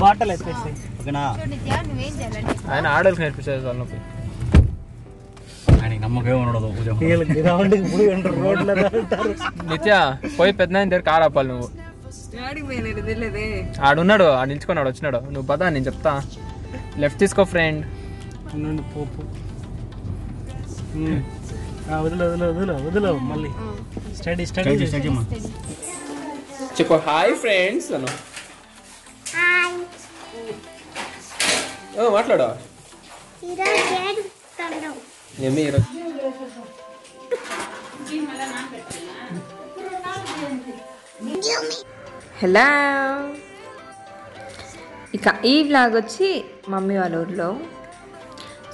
Bottle ఎత్తేసి. ఓకేనా? చూడు నిత్య నువ్వేం చేయాలంటే ఆయన ఆడలకు నేర్పించేది తలనొప్పి ఆయనకి నమ్మకం ఉండదు నిత్య పోయి పెద్ద ఆయన దగ్గర కారు ఆపాలి నువ్వు. ఆడున్నాడు ఆడు నిల్చుకున్నాడు వచ్చినాడు. నువ్వు పదా నేను చెప్తా. లెఫ్ట్ తీసుకో ఫ్రెండ్. పోపు. ఆ, వదిలే వదిలే వదిలే వదిలే మళ్ళీ. స్టడీ స్టడీ చెప్పు హాయ్ ఫ్రెండ్స్ అను ఓ, మాట్లాడు. ఏమి ఈరోజు? హలో ఇక ఈ వ్లాగ్ వచ్చి మమ్మీ వాళ్ళ ఊర్లో.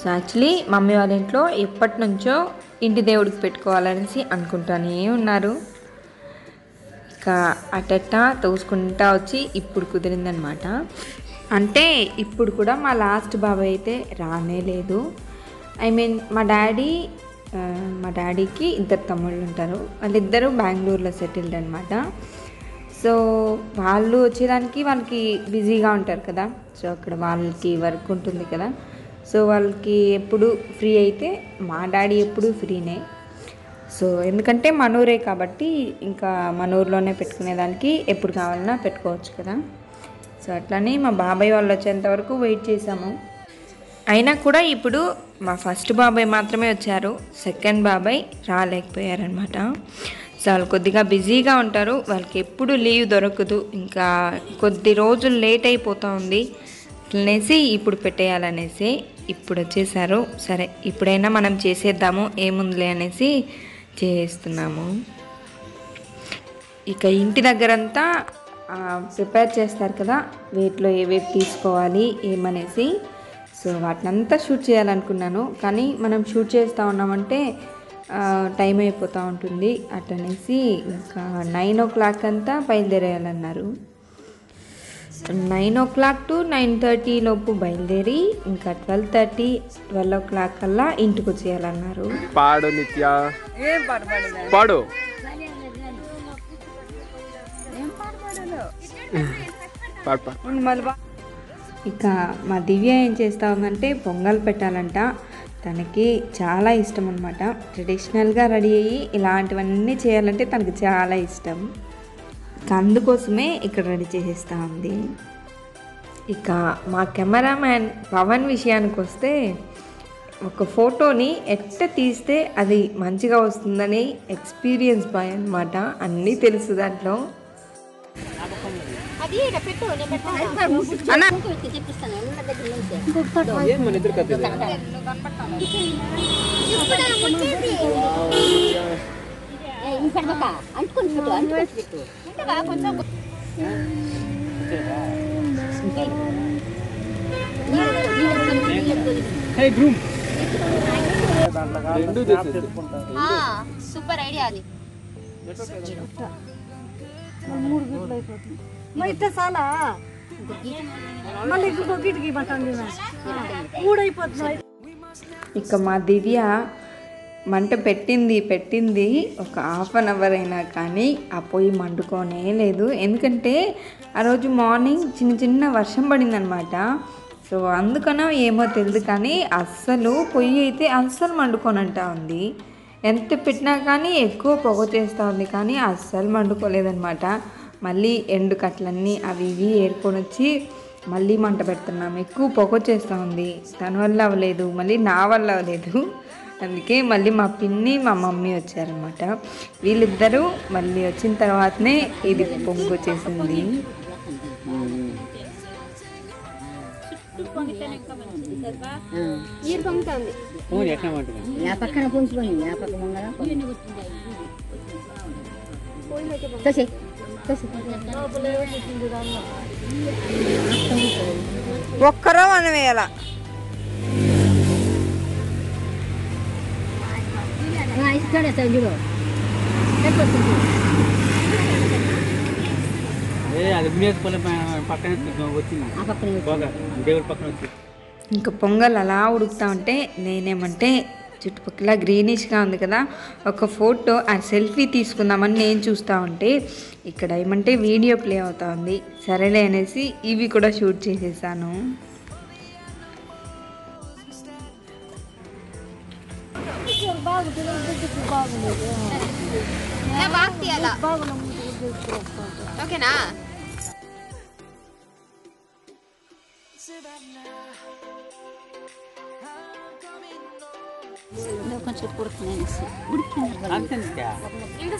సో యాక్చువల్లీ మమ్మీ వాళ్ళ ఇంట్లో ఎప్పటి నుంచో ఇంటి దేవుడికి పెట్టుకోవాలనేసి అనుకుంటానే ఉన్నారు. ఇక అటట్ట తోసుకుంటా వచ్చి ఇప్పుడు కుదిరిందనమాట. అంటే ఇప్పుడు కూడా మా లాస్ట్ బాబాయ్ అయితే రానే లేదు. ఐ మీన్ మా డాడీ మా డాడీకి ఇద్దరు తమ్ముళ్ళు ఉంటారు. వాళ్ళిద్దరూ బెంగళూరులో సెటిల్డ్ అనమాట. సో వాళ్ళు వచ్చేదానికి వాళ్ళకి బిజీగా ఉంటారు కదా. సో అక్కడ వాళ్ళకి వర్క్ ఉంటుంది కదా. సో వాళ్ళకి ఎప్పుడు ఫ్రీ అయితే మా డాడీ ఎప్పుడు ఫ్రీనే. సో ఎందుకంటే మనూరే కాబట్టి ఇంకా మనూరులోనే పెట్టుకునేదానికి ఎప్పుడు కావాలన్నా పెట్టుకోవచ్చు కదా. సో అట్లానే మా బాబాయ్ వాళ్ళు వచ్చేంత వరకు వెయిట్ చేసాము అయినా కూడా ఇప్పుడు మా ఫస్ట్ బాబాయ్ మాత్రమే వచ్చారు. సెకండ్ బాబాయ్ రాలేకపోయారనమాట సో వాళ్ళు కొద్దిగా బిజీగా ఉంటారు. వాళ్ళకి ఎప్పుడు లీవ్ దొరకదు. ఇంకా కొద్ది రోజులు లేట్ అయిపోతూ ఉంది. అట్లనేసి ఇప్పుడు పెట్టేయాలనేసి ఇప్పుడు వచ్చేసారు సరే ఇప్పుడైనా మనం చేసేద్దాము ఏముందిలే అనేసి చేస్తున్నాము. ఇక ఇంటి దగ్గరంతా ప్రిపేర్ చేస్తారు కదా వేటిలో ఏవేవి తీసుకోవాలి ఏమనేసి. సో వాటినంతా షూట్ చేయాలనుకున్నాను. కానీ మనం షూట్ చేస్తూ ఉన్నామంటే టైం అయిపోతూ ఉంటుంది. అట్లనేసి ఇంకా నైన్ ఓ క్లాక్ అంతా బయలుదేరేయాలన్నారు. Nine o'clock to nine thirty లోపు బయలుదేరి ఇంకా twelve thirty twelve o'clock కల్లా ఇంటికి వచ్చేయాలన్నారు. పాడు నిత్య. పాడు. ఇక మా దివ్య ఏం చేస్తా ఉందంటే పొంగల్ పెట్టాలంట. తనకి చాలా ఇష్టం అనమాట ట్రెడిషనల్గా రెడీ అయ్యి ఇలాంటివన్నీ చేయాలంటే తనకి చాలా ఇష్టం. అందుకోసమే ఇక్కడ రెడీ చేసేస్తా ఉంది. ఇక మా కెమెరామ్యాన్ పవన్ విషయానికి వస్తే ఒక ఫోటోని ఎట్ట తీస్తే అది మంచిగా వస్తుందని ఎక్స్పీరియన్స్ బాయ్ అనమాట అన్నీ తెలుసు దాంట్లో. ఇవి పెడబక అంటుకొని పెట్టు అంటుకొని పెట్టు కొంచెం సూపర్ ఐడియా అది. మరి ఇట్లా చాలా? మళ్ళీ ఇంకొక గిటికి ఇవ్వటండి మూడైపోతున్నాయి ఇక మా దివ్య మంట పెట్టింది పెట్టింది. ఒక హాఫ్ అన్ అవర్ అయినా కానీ ఆ పొయ్యి మండుకోనే లేదు. ఎందుకంటే ఆ రోజు మార్నింగ్ చిన్న చిన్న వర్షం పడిందనమాట సో అందుకనో ఏమో తెలియదు కానీ అస్సలు పొయ్యి అయితే అస్సలు మండుకోనంటా ఉంది. ఎంత పెట్టినా కానీ ఎక్కువ పొగ చేస్తూ ఉంది కానీ అస్సలు మండుకోలేదనమాట మళ్ళీ ఎండు కట్లన్నీ అవి ఇవి ఏరుకొని వచ్చి మళ్ళీ మంట పెడుతున్నాం. ఎక్కువ పొగ చేస్తూ ఉంది. తన వల్ల అవ్వలేదు. మళ్ళీ నా వల్ల అవ్వలేదు. అందుకే మళ్ళీ మా పిన్ని మా మమ్మీ వచ్చారనమాట వీళ్ళిద్దరూ మళ్ళీ వచ్చిన తర్వాతనే ఇది పొంగు వచ్చేసింది పక్కన పక్క ముందర తోసి ఒక్కరో మనం వేయాల పక్కన వచ్చింది ఇంకా పొంగల్ అలా ఉడుకుతా ఉంటే నేనేమంటే చుట్టుపక్కల గ్రీనిష్గా ఉంది కదా ఒక ఫోటో ఆ సెల్ఫీ తీసుకుందామని నేను చూస్తూ ఉంటే ఇక్కడ ఏమంటే వీడియో ప్లే అవుతా ఉంది. సరేలే అనేసి ఇవి కూడా షూట్ చేసేసాను. బాగుంటుంది బాగుండేది బాగున్నా ఓకేనా నువ్వు కొంచెం ఉడుకుతున్నాను ఉడికింది అంతే ఇంకా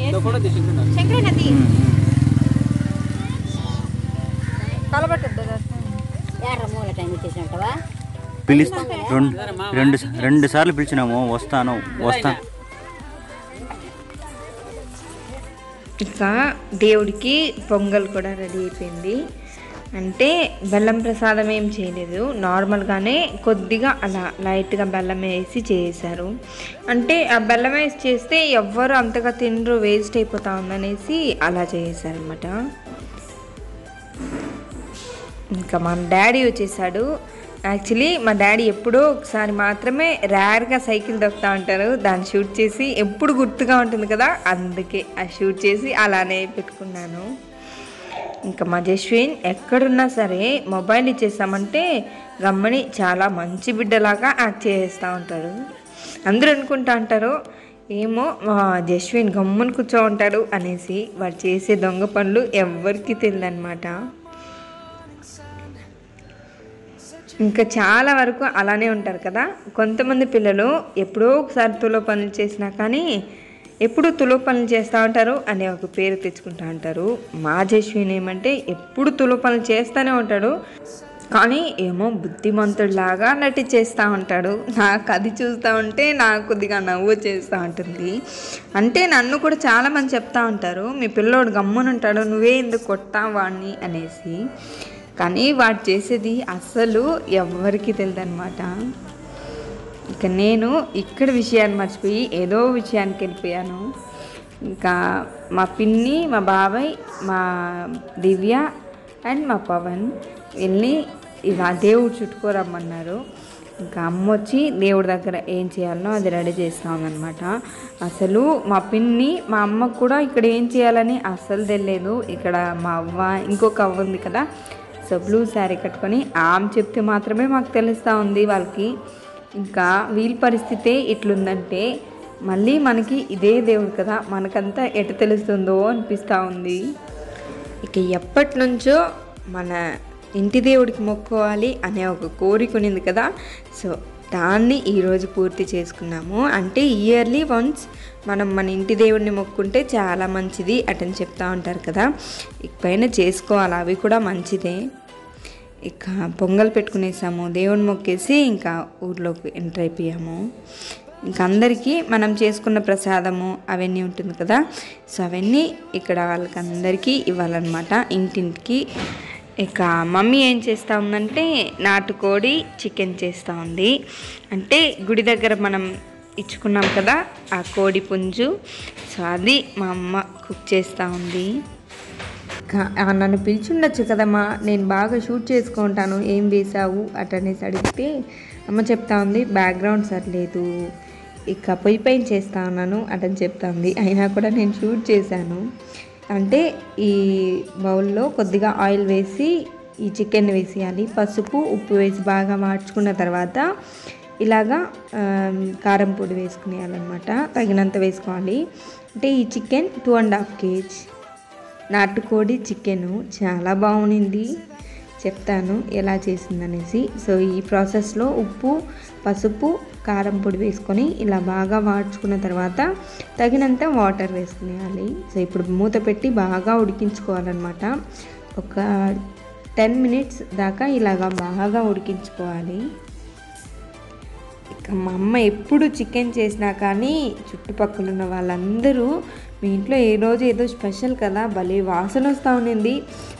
ఇదో కూడా తీసుకుంటున్నా ఎర్ర మూల టైం ఇచ్చేసినట్టవా పిలిచి రెండు రెండు రెండు సార్లు పిలిచినాము. వస్తాను వస్తాను. ఇంకా దేవుడికి పొంగల్ కూడా రెడీ అయిపోయింది. అంటే బెల్లం ప్రసాదం ఏం చేయలేదు. నార్మల్గానే కొద్దిగా అలా లైట్గా బెల్లం వేసి చేశారు. అంటే ఆ బెల్లం వేసి చేస్తే ఎవ్వరు అంతగా తినరు వేస్ట్ అయిపోతా ఉందనేసి అలా చేశారనమాట ఇంకా మా డాడీ వచ్చేసాడు. యాక్చువల్లీ మా డాడీ ఎప్పుడో ఒకసారి మాత్రమే రేర్గా సైకిల్ దొక్కుతూ ఉంటారు. దాన్ని షూట్ చేసి ఎప్పుడు గుర్తుగా ఉంటుంది కదా అందుకే ఆ షూట్ చేసి అలానే పెట్టుకున్నాను. ఇంకా మా జస్విన్ ఎక్కడున్నా సరే మొబైల్ ఇచ్చేసామంటే రమ్మని చాలా మంచి బిడ్డలాగా యాక్ట్ చేస్తూ ఉంటాడు. అందరూ అనుకుంటా ఉంటారు ఏమో మా జస్విన్ గమ్మున కూర్చో ఉంటాడు అనేసి వాడు చేసే దొంగ పనులు ఎవ్వరికీ తెలియదన్నమాట. ఇంకా చాలా వరకు అలానే ఉంటారు కదా. కొంతమంది పిల్లలు ఎప్పుడో ఒకసారి తులో పనులు చేసినా కానీ ఎప్పుడు తులో పనులు చేస్తూ ఉంటారు అనే ఒక పేరు తెచ్చుకుంటూ ఉంటారు. మా జస్విన్ ఏమంటే ఎప్పుడు తులో పనులు చేస్తూనే ఉంటాడు. కానీ ఏమో బుద్ధిమంతుడిలాగా నటించేస్తూ ఉంటాడు. నాకు అది చూస్తూ ఉంటే నాకు కొద్దిగా నవ్వు చేస్తూ ఉంటుంది. అంటే నన్ను కూడా చాలామంది చెప్తా ఉంటారు మీ పిల్లోడు గమ్మునుంటాడు నువ్వే ఎందుకు కొట్టా వాడిని అనేసి. కానీ వాడు చేసేది అస్సలు ఎవరికి తెలియదన్నమాట ఇక నేను ఇక్కడ విషయాన్ని మర్చిపోయి ఏదో విషయానికి వెళ్ళిపోయాను. ఇంకా మా పిన్ని మా బాబాయ్ మా దివ్య అండ్ మా పవన్ వెళ్ళి ఇలా దేవుడు చుట్టుకోరమ్మన్నారు ఇంకా అమ్మ వచ్చి దేవుడి దగ్గర ఏం చేయాలనో అది రెడీ చేస్తా ఉందన్నమాట అసలు మా పిన్ని మా అమ్మకు కూడా ఇక్కడ ఏం చేయాలని అస్సలు తెలియదు ఇక్కడ మా అవ్వ ఇంకొక అవ్వ ఉంది కదా సో బ్లూ శారీ కట్టుకొని ఆమె చెప్తే మాత్రమే మాకు తెలుస్తూ ఉంది వాళ్ళకి. ఇంకా వీళ్ళ పరిస్థితే ఇట్లుందంటే మళ్ళీ మనకి ఇదే దేవుడు కదా మనకంతా ఎటు తెలుస్తుందో అనిపిస్తూ ఉంది. ఇక ఎప్పటి నుంచో మన ఇంటి దేవుడికి మొక్కుకోవాలి అనే ఒక కోరిక ఉన్నింది కదా. సో దాన్ని ఈరోజు పూర్తి చేసుకున్నాము. అంటే ఇయర్లీ వన్స్ మనం మన ఇంటి దేవుడిని మొక్కుంటే చాలా మంచిది అటని చెప్తా ఉంటారు కదా. ఇకపైన చేసుకోవాలి అవి కూడా మంచిదే. ఇక పొంగల్ పెట్టుకునేసాము దేవుని మొక్కేసి ఇంకా ఊర్లోకి ఎంటర్ అయిపోయాము. ఇంకా అందరికీ మనం చేసుకున్న ప్రసాదము అవన్నీ ఉంటుంది కదా. సో అవన్నీ ఇక్కడ వాళ్ళకందరికీ ఇవ్వాలన్నమాట. ఇంటింటికి ఇక మమ్మీ ఏం చేస్తూ ఉందంటే నాటుకోడి చికెన్ చేస్తూ ఉంది. అంటే గుడి దగ్గర మనం ఇచ్చుకున్నాం కదా ఆ కోడి పుంజు. సో అది మా అమ్మ కుక్ చేస్తూ ఉంది. నన్ను పిలిచి ఉండొచ్చు కదమ్మా నేను బాగా షూట్ చేసుకుంటాను ఏం వేసావు అటనేసి అడిగితే అమ్మ చెప్తా ఉంది బ్యాక్గ్రౌండ్ సర్లేదు ఇక పొయ్యి పైన చేస్తా ఉన్నాను అటని చెప్తా ఉంది. అయినా కూడా నేను షూట్ చేశాను. అంటే ఈ బౌల్లో కొద్దిగా ఆయిల్ వేసి ఈ చికెన్ వేసేయాలి. పసుపు ఉప్పు వేసి బాగా మార్చుకున్న తర్వాత ఇలాగా కారం పొడి వేసుకునేయాలన్నమాట. తగినంత వేసుకోవాలి. అంటే ఈ chicken two and half KG. నాటుకోడి చికెను చాలా బాగుంది చెప్తాను ఎలా చేసిందనేసి. సో ఈ ప్రాసెస్లో ఉప్పు పసుపు కారం పొడి వేసుకొని ఇలా బాగా వాడ్చుకున్న తర్వాత తగినంత వాటర్ వేసుకునేయాలి. సో ఇప్పుడు మూత పెట్టి బాగా ఉడికించుకోవాలన్నమాట. ఒక టెన్ మినిట్స్ దాకా ఇలాగా బాగా ఉడికించుకోవాలి. ఇక మా అమ్మ ఎప్పుడు చికెన్ చేసినా కానీ చుట్టుపక్కల ఉన్న వాళ్ళందరూ మీ ఇంట్లో ఏ రోజు ఏదో స్పెషల్ కదా భలే వాసన వస్తూ ఉండింది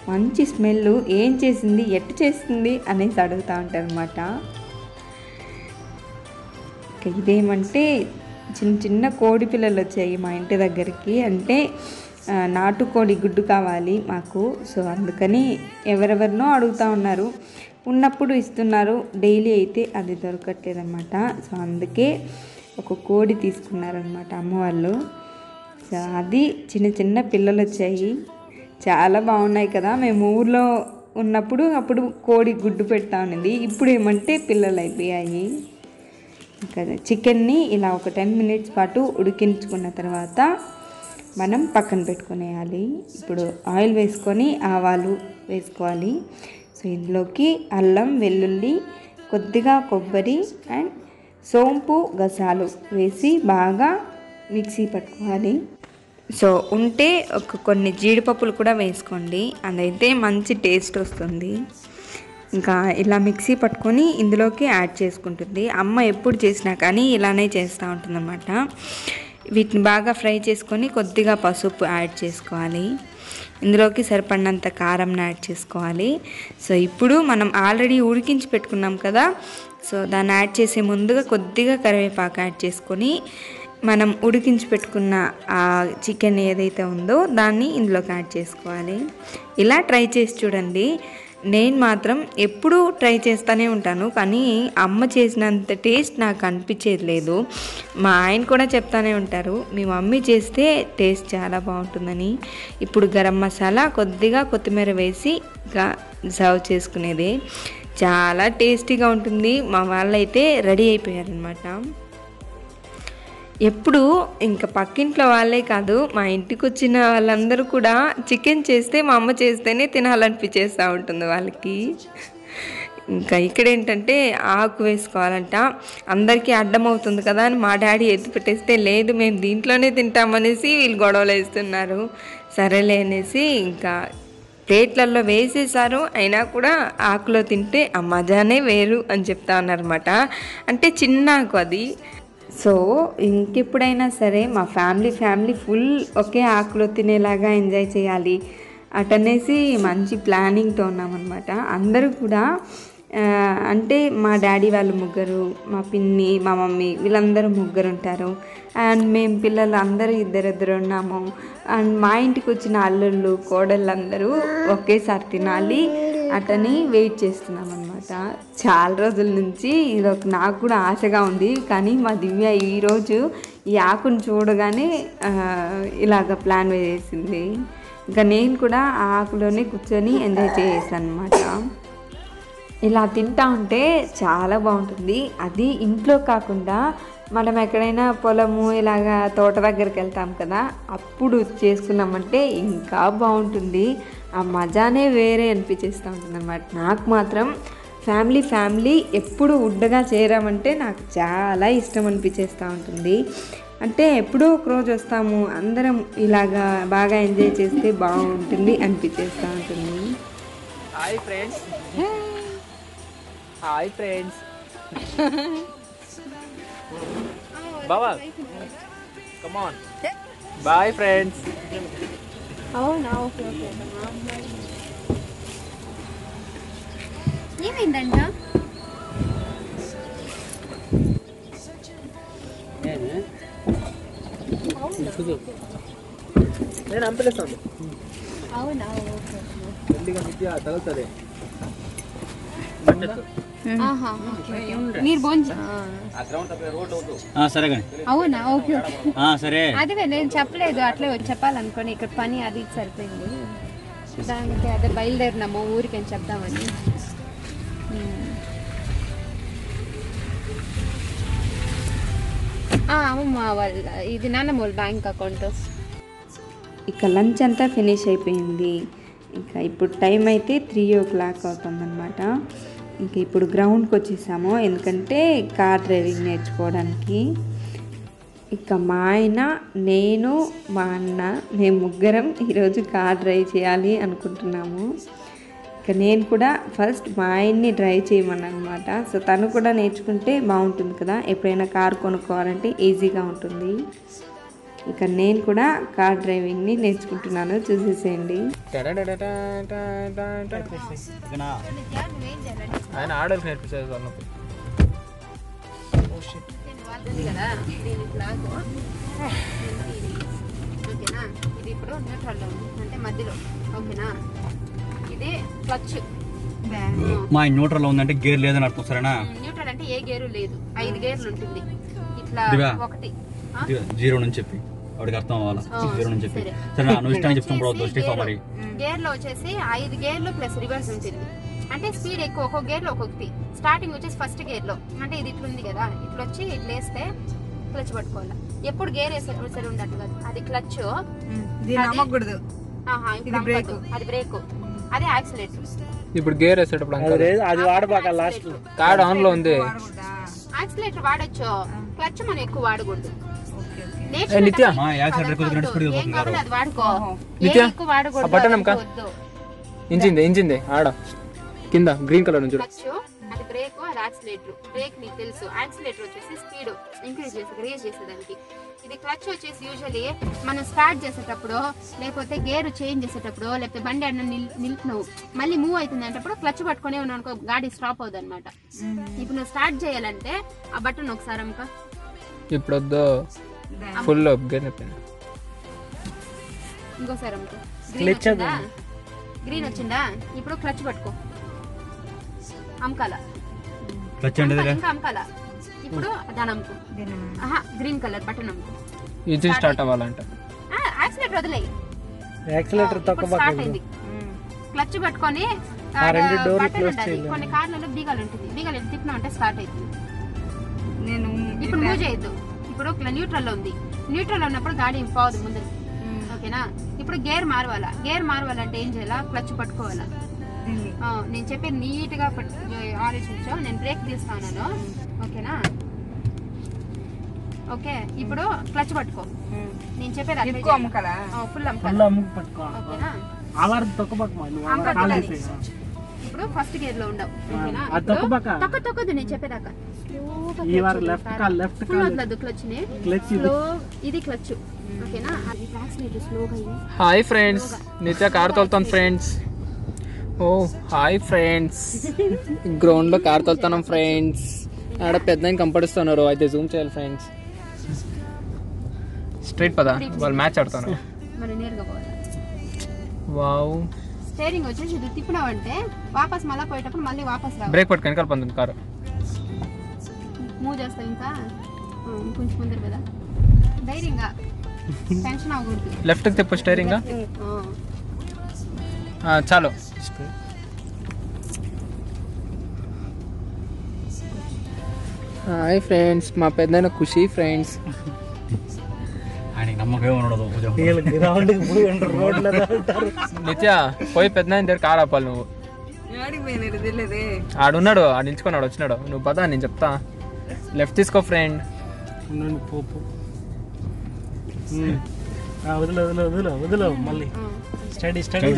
మంచి స్మెల్ ఏం చేసింది ఎట్టు చేసింది అనేసి అడుగుతూ ఉంటారనమాట ఇదేమంటే చిన్న చిన్న కోడి పిల్లలు వచ్చాయి మా ఇంటి దగ్గరికి. అంటే నాటుకోడి గుడ్డు కావాలి మాకు. సో అందుకని ఎవరెవరినో అడుగుతూ ఉన్నారు. ఉన్నప్పుడు ఇస్తున్నారు. డైలీ అయితే అది దొరకట్లేదు అనమాట సో అందుకే ఒక కోడి తీసుకున్నారనమాట అమ్మవాళ్ళు. సో అది చిన్న చిన్న పిల్లలు వచ్చాయి. చాలా బాగున్నాయి కదా. మేము ఊర్లో ఉన్నప్పుడు అప్పుడు కోడి గుడ్డు పెడతా ఉన్నది. ఇప్పుడు ఏమంటే పిల్లలు అయిపోయాయి. కదా చికెన్ని ఇలా ఒక టెన్ మినిట్స్ పాటు ఉడికించుకున్న తర్వాత మనం పక్కన పెట్టుకునేయాలి. ఇప్పుడు ఆయిల్ వేసుకొని ఆవాలు వేసుకోవాలి. సో ఇందులోకి అల్లం వెల్లుల్లి కొద్దిగా కొబ్బరి అండ్ సోంపు గసాలు వేసి బాగా మిక్సీ పట్టుకోవాలి. సో ఉంటే ఒక కొన్ని జీడిపప్పులు కూడా వేసుకోండి. అదైతే మంచి టేస్ట్ వస్తుంది. ఇంకా ఇలా మిక్సీ పట్టుకొని ఇందులోకి యాడ్ చేసుకుంటుంది. అమ్మ ఎప్పుడు చేసినా కానీ ఇలానే చేస్తూ ఉంటుందన్నమాట. వీటిని బాగా ఫ్రై చేసుకొని కొద్దిగా పసుపు యాడ్ చేసుకోవాలి. ఇందులోకి సరిపడినంత కారం యాడ్ చేసుకోవాలి. సో ఇప్పుడు మనం ఆల్రెడీ ఉడికించి పెట్టుకున్నాం కదా సో దాన్ని యాడ్ చేసే ముందుగా కొద్దిగా కరివేపాకు యాడ్ చేసుకొని మనం ఉడికించి పెట్టుకున్న ఆ చికెన్ ఏదైతే ఉందో దాన్ని ఇందులోకి యాడ్ చేసుకోవాలి. ఇలా ట్రై చేసి చూడండి. నేను మాత్రం ఎప్పుడూ ట్రై చేస్తూనే ఉంటాను కానీ అమ్మ చేసినంత టేస్ట్ నాకు అనిపించేది లేదు. మా ఆయన కూడా చెప్తానే ఉంటారు మీ మమ్మీ చేస్తే టేస్ట్ చాలా బాగుంటుందని. ఇప్పుడు గరం మసాలా కొద్దిగా కొత్తిమీర వేసి సర్వ్ చేసుకునేది. చాలా టేస్టీగా ఉంటుంది మా వాళ్ళైతే రెడీ అయిపోయారనమాట ఎప్పుడు ఇంకా పక్కింట్లో వాళ్ళే కాదు మా ఇంటికి వచ్చిన వాళ్ళందరూ కూడా చికెన్ చేస్తే మా అమ్మ చేస్తేనే తినాలనిపించేస్తూ ఉంటుంది వాళ్ళకి. ఇంకా ఇక్కడ ఏంటంటే ఆకు వేసుకోవాలంట. అందరికీ అడ్డం అవుతుంది కదా అని మా డాడీ ఎత్తు పెట్టేస్తే లేదు మేము దీంట్లోనే తింటామనేసి వీళ్ళు గొడవలు వేస్తున్నారు. సరేలే అనేసి ఇంకా ప్లేట్లలో వేసేసారు అయినా కూడా ఆకులో తింటే ఆ మజానే వేరు అని చెప్తా ఉన్నారన్నమాట. అంటే చిన్న ఆకు అది. సో ఇంకెప్పుడైనా సరే మా ఫ్యామిలీ ఫ్యామిలీ ఫుల్ ఒకే ఆకులో తినేలాగా ఎంజాయ్ చేయాలి అటనేసి మంచి ప్లానింగ్తో ఉన్నామన్నమాట. అందరూ కూడా అంటే మా డాడీ వాళ్ళు ముగ్గురు మా పిన్ని మా మమ్మీ వీళ్ళందరూ ముగ్గురు ఉంటారు అండ్ మేము పిల్లలు అందరూ ఇద్దరిద్దరు ఉన్నాము. అండ్ మా ఇంటికి వచ్చిన అల్లుళ్ళు కోడళ్ళు అందరూ ఒకేసారి తినాలి అటని వెయిట్ చేస్తున్నాం అనమాట. చాలా రోజుల నుంచి ఇది ఒక నాకు కూడా ఆశగా ఉంది. కానీ మా దివ్య ఈరోజు ఈ ఆకును చూడగానే ఇలాగ ప్లాన్ వేసింది. ఇంకా నేను కూడా ఆ ఆకులోనే కూర్చొని ఎంజాయ్ చేసాను అనమాట ఇలా తింటా ఉంటే చాలా బాగుంటుంది. అది ఇంట్లో కాకుండా మనం ఎక్కడైనా పొలము ఇలాగా తోట దగ్గరికి వెళ్తాం కదా అప్పుడు చేసుకున్నామంటే ఇంకా బాగుంటుంది. ఆ మజానే వేరే అనిపించేస్తూ ఉంటుంది అనమాట నాకు మాత్రం ఫ్యామిలీ ఫ్యామిలీ ఎప్పుడు ఉడ్డగా చేరామంటే నాకు చాలా ఇష్టం అనిపించేస్తూ ఉంటుంది. అంటే ఎప్పుడో ఒక రోజు వస్తాము అందరం ఇలాగా బాగా ఎంజాయ్ చేస్తే బాగుంటుంది అనిపించేస్తూ ఉంటుంది. హాయ్ ఫ్రెండ్స్ హాయ్ ఫ్రెండ్స్ బావా కమాన్ బాయ్ ఫ్రెండ్స్ అవునా ఓకే ఓకే ఏమైందంట? నేను అంపలేస్తాను అవునా? ఓకే గట్టిగా తగులుతుంది. మీరు సరే అవునా? ఓకే సరే. అదే నేను చెప్పలేదు. అట్లే చెప్పాలనుకోని ఇక్కడ పని అది సరిపోయింది. దానికి అదే బయలుదేరినాము. ఊరికి అని చెప్దామని. అమ్మమ్మ వాళ్ళ ఇది నాన్నమ్మ వాళ్ళ బ్యాంక్ అకౌంట్. ఇక లంచ్ అంతా ఫినిష్ అయిపోయింది. ఇంకా ఇప్పుడు టైం అయితే త్రీ ఓ క్లాక్ అవుతుందన్నమాట. ఇంకా ఇప్పుడు గ్రౌండ్కి వచ్చేసాము. ఎందుకంటే కార్ డ్రైవింగ్ నేర్చుకోవడానికి. ఇక మా ఆయన నేను మా అన్న మేము ముగ్గురం ఈరోజు కార్ డ్రైవ్ చేయాలి అనుకుంటున్నాము. ఇక నేను కూడా ఫస్ట్ మా ఆయన్ని డ్రైవ్ చేయమని అనమాట సో తను కూడా నేర్చుకుంటే బాగుంటుంది కదా. ఎప్పుడైనా కార్ కొనుక్కోవాలంటే ఈజీగా ఉంటుంది. ఇక నేను కూడా కార్ డ్రైవింగ్ని నేర్చుకుంటున్నాను. చూసేసేయండి. ఓకేనా? ఇది ఇప్పుడు న్యూట్రల్లో అంటే మధ్యలో. ఓకేనా? ఇది క్లచ్. మా న్యూట్రల్ ఉందంటే గేర్ లేదని అర్థం సరేనా? న్యూట్రల్ అంటే ఏ గేరు లేదు. ఐదు గేర్లు ఉంటుంది. ఇట్లా. ఒకటి. ఆ? జీరో నుంచి చెప్పి. అర్థం అవ్వాలా? జీరో నుంచి చెప్పి. సరే. నువ్వు ఇష్టాన్ని చెప్తున్నప్పుడు మరి గేర్లో వచ్చేసి ఐదు గేర్లు ప్లస్ రివర్స్ ఉంటుంది. అంటే స్పీడ్ ఎక్కువ ఒక్కొక్క గేర్లో ఒక్కొక్కటి. స్టార్టింగ్ వచ్చేసి ఫస్ట్ గేర్లో అంటే ఇది ఇట్లా ఉంది కదా. ఇట్లా వచ్చి ఇట్లా వేస్తే క్లచ్ పట్టుకోవాలి. ఎప్పుడు గేర్ వేసే సరే ఉండట్టు కదా. అది క్లచ్. అది- బ్రేక్. అది బ్రేక్. అది యాక్సిలేటర్ ఇప్పుడు గేర్ వేసేటప్పుడు అది అంకల్ రే- అది వాడబాక లాస్ట్లో. కార్డ్ ఆన్లో ఉంది. యాక్సిలేటర్ వాడొచ్చు. క్లచ్ మనం ఎక్కువ వాడకూడదు. నిత్య. నిత్య. ఇంచింది ఇంచింది ఆడ. కింద గ్రీన్ కలర్ నుంచి బ్రేక్ అది యాక్సిలేటర్. బ్రేక్ నీకు తెలుసు. యాక్సిలేటర్ వచ్చేసి స్పీడ్ ఇంక్రీజ్ చేసేది రేజ్ చేసేదానికి. ఇది క్లచ్ వచ్చేసి యూజువలీ మనం స్టార్ట్ చేసేటప్పుడు లేకపోతే గేర్ చేంజ్ చేసేటప్పుడు లేకపోతే బండి అన్న నిలిపినావు. మళ్ళీ మూవ్ అవుతుంది అంటప్పుడు క్లచ్ పట్టుకునే ఉన్నావు అనుకో గాడి స్టాప్ అవుతుంది అనమాట ఇప్పుడు నువ్వు స్టార్ట్ చేయాలంటే ఆ బటన్ ఒకసారి అమ్మక. ఇప్పుడు వద్దు ఫుల్ ఇంకోసారి అమ్మక. గ్రీన్ వచ్చిందా? గ్రీన్ వచ్చిందా? ఇప్పుడు క్లచ్ పట్టుకో. అమ్మకాల ఇంకా అమ్మకాల ఇప్పుడు దాని అమ్ముకో ఆహా గ్రీన్ కలర్ బటన్ అమ్ముకో ఇంజిన్ స్టార్ట్ అవ్వాలంట. యాక్సిలేటర్ వదిలేయి. యాక్సిలేటర్ ఇప్పుడు తక్కువ స్టార్ట్ అయింది. క్లచ్ పట్టుకొని ఆ రెండు ఆడ డోర్లు బటన్. చేయాలి. కొన్ని కార్లలో బీగాలు ఉంటుంది. బీగాలు ఎంత తిప్పినా అంటే స్టార్ట్ అవుతుంది నేను ఇప్పుడు మూవ్ చేయొద్దు. ఇప్పుడు న్యూట్రల్లో ఉంది. న్యూట్రల్ ఉన్నప్పుడు గాడి పోదు ముందు ఓకేనా? ఇప్పుడు గేర్ మారవాలా? గేర్ మారవాలంటే ఏం చేయాలా? క్లచ్ పట్టుకోవాలా? నేను చెప్పేది నీట్గా పట్టు- ఆలోచించు. నేను బ్రేక్ తీస్తాను ఓకేనా? ఓకే ఇప్పుడు క్లచ్ పట్టుకో. నేను చెప్పేది అట్లే ఎక్కువ అమ్మకలా ఫుల్ ఫుల్ అమ్మకాలి అమ్ముకు పట్టుకో. ఓకేనా. ఇప్పుడు ఫస్ట్ గేర్లో ఉండవు. తొక్క తొక్కదు నేను చెప్పేదాకా. లెఫ్ట్ ఫుల్ వదలదు క్లచ్ క్లచ్ ఇది. క్లచ్ ఓకేనా? హాయ్ ఫ్రెండ్స్ నిత్య కార్ తోలుతాం ఫ్రెండ్స్ ఓ హాయ్ ఫ్రెండ్స్. గ్రౌండ్లో కార్ తోలుతున్నాం ఫ్రెండ్స్. ఆడ పెద్ద కంపడిస్తున్నారు అయితే జూమ్ చేయాలి ఫ్రెండ్స్. స్ట్రైట్ పదా? వాళ్ళు మ్యాచ్ ఆడుతున్నారు వావ్ స్టేరింగ్ వచ్చేసి ఇది తిప్పినావంటే వాపస్ మళ్ళీ పోయేటప్పుడు మళ్ళీ వాపస్ రావు బ్రేక్ పట్టుకొని కలపంది కారు. మూవ్ చేస్తావు ఇంకా? కొంచెం ముందర కదా ధైర్యంగా టెన్షన్ అవ్వకూడదు. లెఫ్ట్కి తిప్పు స్టైరింగ్ ఆ. హాయ్ ఫ్రెండ్స్ మా పెద్ద ఖుషి ఫ్రెండ్స్ ఆయనకి నమ్మకం ఉండదు నిత్య పోయి పెద్ద దగ్గర కార్ ఆపాలి నువ్వు. ఆడున్నాడు ఆడు నిల్చుకున్నాడు వచ్చినాడు. నువ్వు పదా నేను చెప్తా. లెఫ్ట్ తీసుకో ఫ్రెండ్ ఉండండి, పో పో ఉమ్. ఆ, వదిలే వదిలే వదిలే వదిలే మళ్ళీ. Study study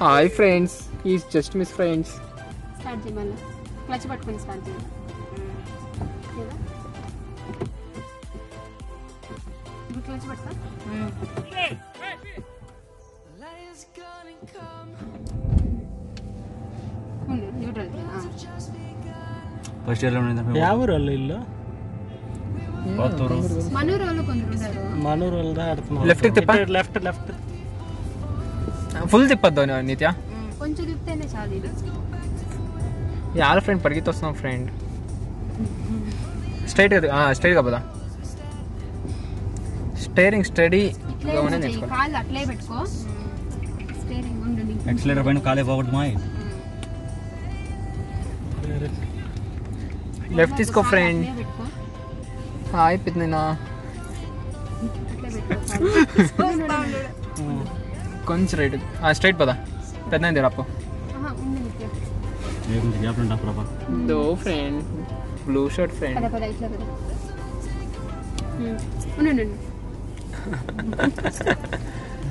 hi friends is just miss friends start చేయి మళ్ళీ క్లచ్ పట్టుకొని స్టార్ట్ చేయాలి లేదా? ఇప్పుడు క్లచ్ పట్టుకో ఉండు న్యూట్రల్ ఫస్ట్ ఫుల్ తిప్పొద్దు నిత్య? కొంచెం ఫ్రెండ్ పరిగెత్తి వస్తున్నాం ఫ్రెండ్ స్ట్రైట్ స్ట్రైట్గా పదా. Steering study. ఎక్సలేటర్ పైన కాలే లెఫ్ట్ తీసుకో ఫ్రెండ్ కొంచెం రైట్ స్ట్రైట్ పదా పెద్ద రాపో ఆహా, ఉంది నిత్య. కొంచెం గ్యాప్ ఉంటా ప్రభా దో ఫ్రెండ్ బ్లూ షర్ట్ ఫ్రెండ్ పద పద ఇట్లా పద ఉమ్, ఉండు ఉండు, ఉండు.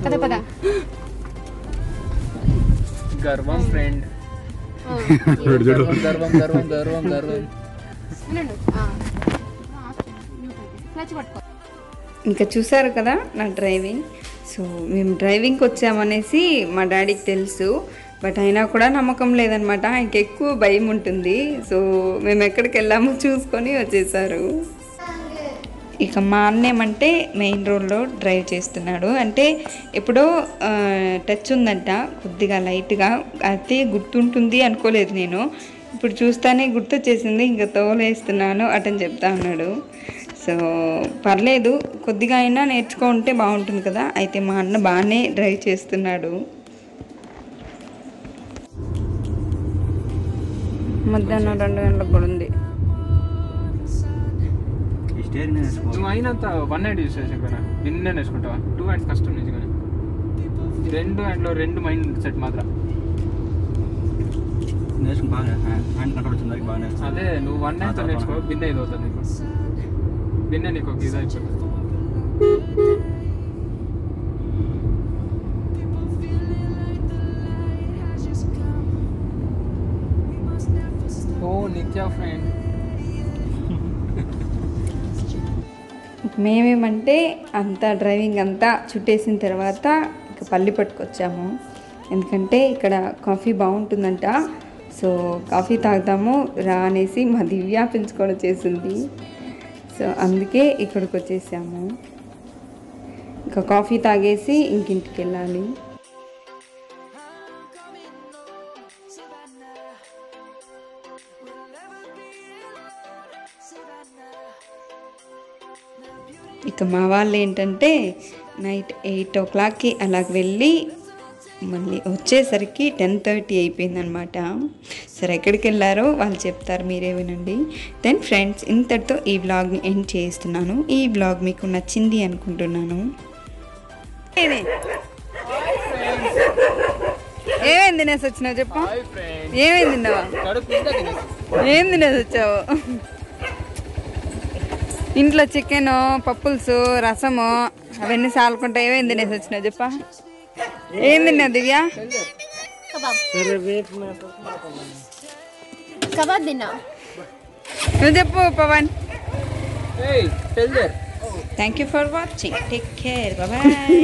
పద పద గర్వం ఫ్రెండ్ ఆ, గర్వం గర్వం గర్వం గర్వం గర్వం ఉండు, ఉండు. ఆ. ఆ, క్లచ్ పట్టుకో. ఇంకా చూసారు కదా నా డ్రైవింగ్. సో మేము డ్రైవింగ్కి వచ్చామనేసి మా డాడీకి తెలుసు. బట్ అయినా కూడా నమ్మకం లేదనమాట. ఆయనకి ఎక్కువ భయం ఉంటుంది. సో మేము ఎక్కడికి వెళ్ళామో చూసుకొని వచ్చేసారు. ఇక మా అన్నేమంటే మెయిన్ రోడ్లో డ్రైవ్ చేస్తున్నాడు. అంటే ఎప్పుడో టచ్ ఉందంట. కొద్దిగా లైట్గా. అయితే గుర్తుంటుంది అనుకోలేదు నేను. ఇప్పుడు చూస్తానే గుర్తొచ్చేసింది. ఇంకా తోలేస్తున్నాను. అటని చెప్తా ఉన్నాడు. సో పర్లేదు కొద్దిగా అయినా నేర్చుకుంటే బాగుంటుంది కదా. అయితే మా అన్న బాగానే డ్రైవ్ చేస్తున్నాడు. మధ్యాహ్నం రెండు గంటలకు కూడా ఉంది. నేర్చుకో. నువ్వు అయినంత వన్ హ్యాండ్ యూస్ నిన్నే నేర్చుకుంటావా? టూ హ్యాండ్స్ కష్టం నిజంగానే. రెండు హ్యాండ్లో రెండు మైండ్ సెట్ మాత్రం. నేర్చుకుని బాగా హ్యాండ్ కంట్రోల్ వచ్చిన దానికి బాగా నేర్చుకో అదే నువ్వు వన్ హ్యాండ్తో నేర్చుకో బిన్నె ఇది అవుతుంది నీకు బిన్నె నీకు ఒక ఇది ఓ నిత్య ఫ్రెండ్ మేమేమంటే అంతా డ్రైవింగ్ అంతా చుట్టేసిన తర్వాత ఇక పల్లి పట్టుకొచ్చాము. ఎందుకంటే ఇక్కడ కాఫీ బాగుంటుందంట. సో కాఫీ తాగుతాము రా అనేసి మా దివ్య పెంచుకోవడం చేసింది. సో అందుకే ఇక్కడికి వచ్చేసాము. ఇంకా కాఫీ తాగేసి ఇంకింటికి వెళ్ళాలి. ఇక మా వాళ్ళు ఏంటంటే నైట్ ఎయిట్ ఓ క్లాక్కి అలాగ వెళ్ళి మళ్ళీ వచ్చేసరికి టెన్ థర్టీ అయిపోయిందనమాట. సరే ఎక్కడికి వెళ్ళారో వాళ్ళు చెప్తారు మీరే వినండి. దెన్ ఫ్రెండ్స్ ఇంతటితో ఈ వ్లాగ్ని ఎండ్ చేస్తున్నాను. ఈ వ్లాగ్ మీకు నచ్చింది అనుకుంటున్నాను. ఏది? ఏమేం తినేసి వచ్చినావు చెప్పు? ఏమేం తిన్నావా. ఏం తినేసి వచ్చావు? ఇంట్లో చికెన్ పప్పులుసు రసము అవన్నీ సాలుకుంటా ఏమేం తినేసి వచ్చినావు చెప్ప? ఏం తిన్నావు దివ్య కబాబ్ సరే రేపు నాకు కబాబ్ తిన్నా నువ్వు చెప్పు Pawan Hey, tell there. Thank you for watching take care bye